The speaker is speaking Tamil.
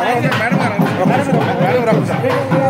madam madam madam